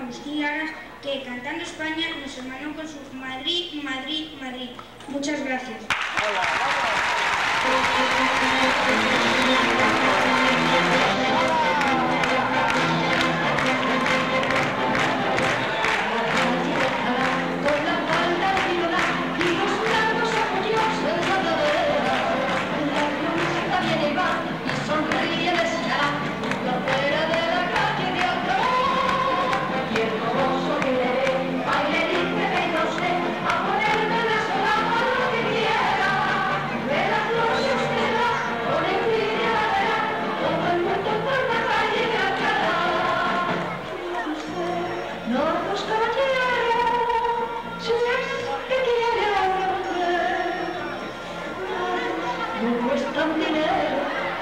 Agustín Lara, que cantando España nos hermanó con su Madrid, Madrid, Madrid. Muchas gracias.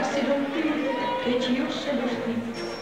que Deus se nos livre.